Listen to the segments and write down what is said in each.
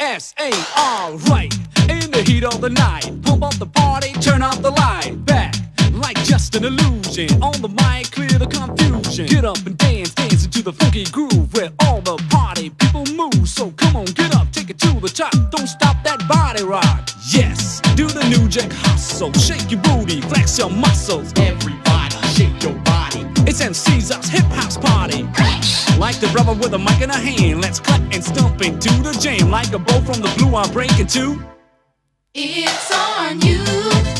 C-S-A, alright. In the heat of the night, pump up the party, turn up the light. Back, like just an illusion. On the mic, clear the confusion. Get up and dance, dance into the funky groove where all the party people move. So come on, get up, take it to the top. Don't stop that body rock. Yes, do the new jack hustle. Shake your booty, flex your muscles. Everybody, shake your body. It's MC's us hip house party. Like the brother with a mic in a hand, let's cut and stomp into the jam. Like a bow from the blue, I'm breaking two. It's on you.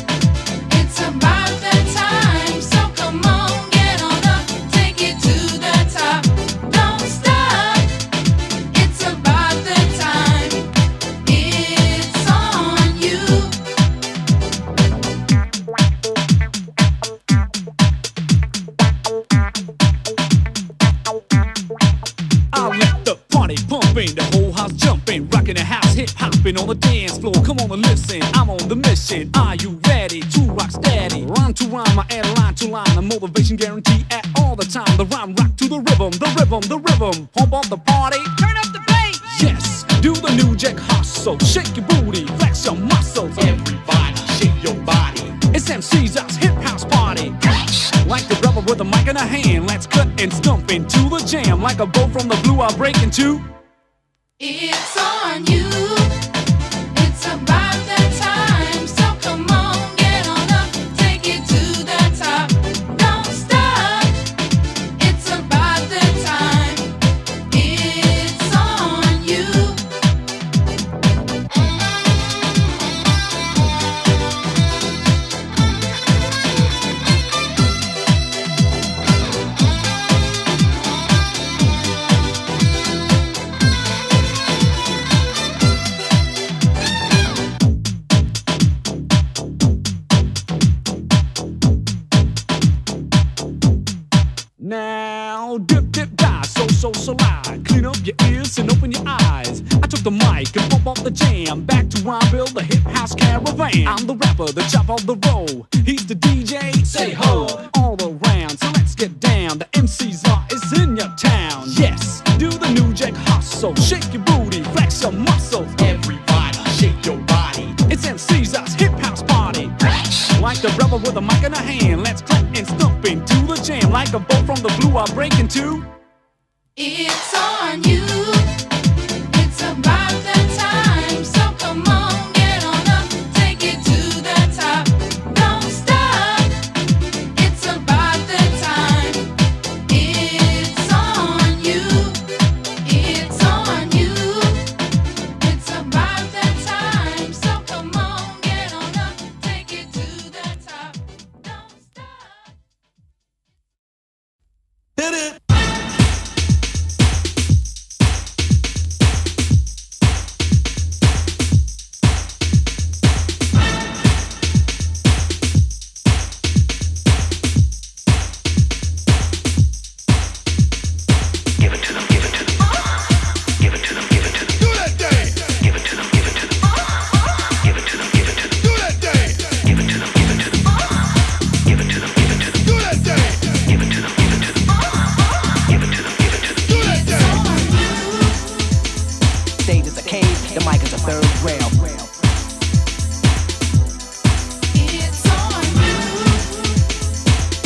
Hip on the dance floor. Come on and listen, I'm on the mission. Are you ready to rock steady? Rhyme to rhyme, I add line to line, a motivation guarantee at all the time. The rhyme rock to the rhythm, the rhythm, the rhythm. Pump up the party, turn up the bass. Yes, do the new jack hustle, shake your booty, flex your muscles. Everybody, shake your body. It's MC's us hip house party. Like the brother with a mic in a hand, let's cut and stomp into the jam. Like a bow from the blue, I'll break into. It's on you. So, loud. Clean up your ears and open your eyes. I took the mic and bump off the jam. Back to Rhymeville, the hip house caravan. I'm the rapper, the chop of the roll. He's the DJ, say ho, It's on you.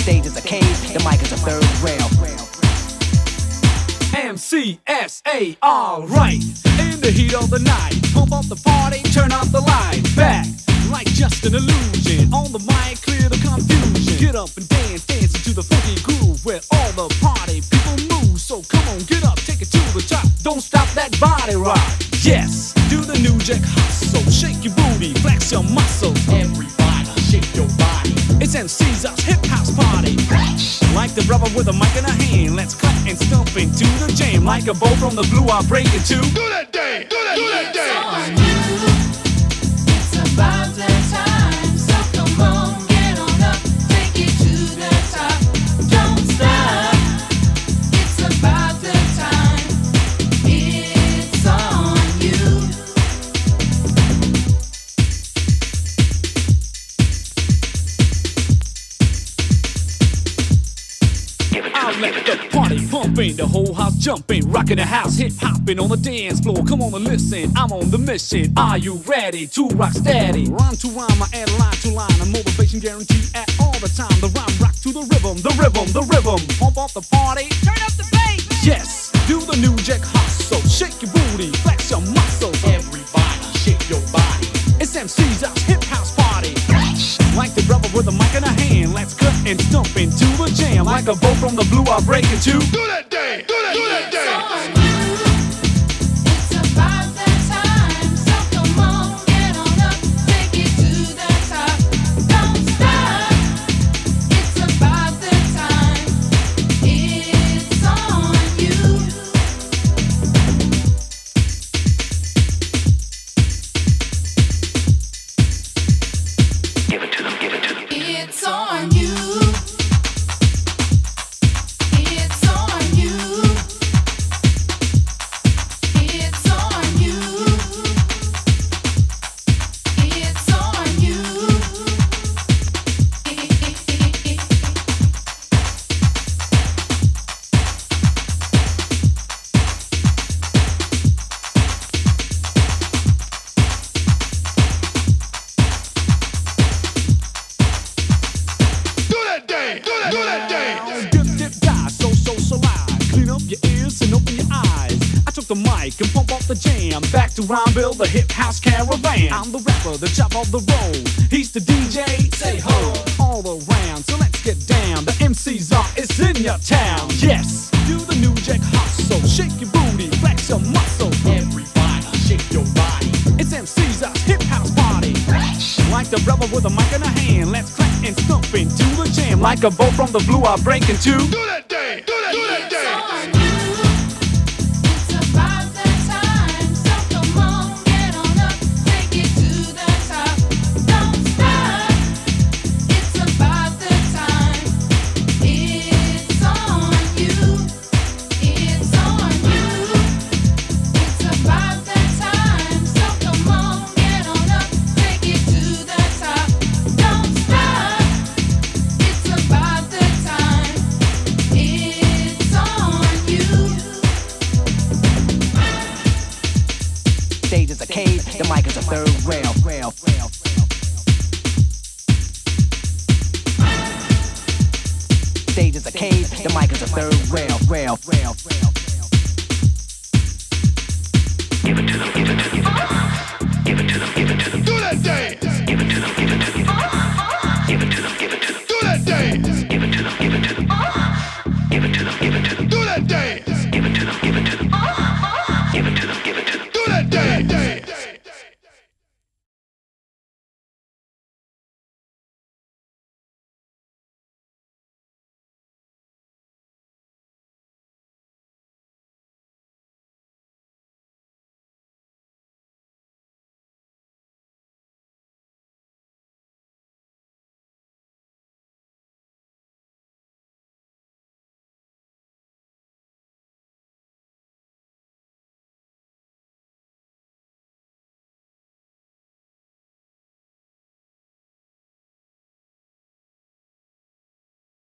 Stage is a cage, the mic is a third rail. MC Sar, alright. In the heat of the night, pump up the party, turn up the light. Back, like just an illusion. On the mic, clear the confusion. Get up and dance, dance into the funky groove where all the party people move. So come on, get up, take it to the top. Don't stop that body rock. Yes, do the new jack hustle. With a mic in a hand, let's cut and stomp into the jam. Like a bow from the blue, I'll break into. Do that thing. Do that. Do that on thing. you. It's about that time. Party pumping, the whole house jumping, rocking the house, hip hopping on the dance floor. Come on and listen, I'm on the mission. Are you ready to rock steady? Rhyme to rhyme, I add line to line, a motivation guarantee at all the time. The rhyme rock to the rhythm, the rhythm, the rhythm. Pump up the party, and into a jam. Like a boat from the blue, I break into. Do that thing. Do that. Do that the mic and pump up the jam. Back to Rhymeville, the hip house caravan. I'm the rapper, the chop of the road. He's the DJ, say ho. All around, so let's get down. The MC's are, it's in your town. Yes, do the new jack hustle. Shake your booty, flex your muscle. Everybody, shake your body. It's MC's house, hip house party. Like the brother with a mic in a hand, let's clap and stomp into the jam. Like a boat from the blue, I break into. Do that thing. Do that. Do that. Third rail. rail, Stage is a cage, the mic is a third rail. rail, rail, rail.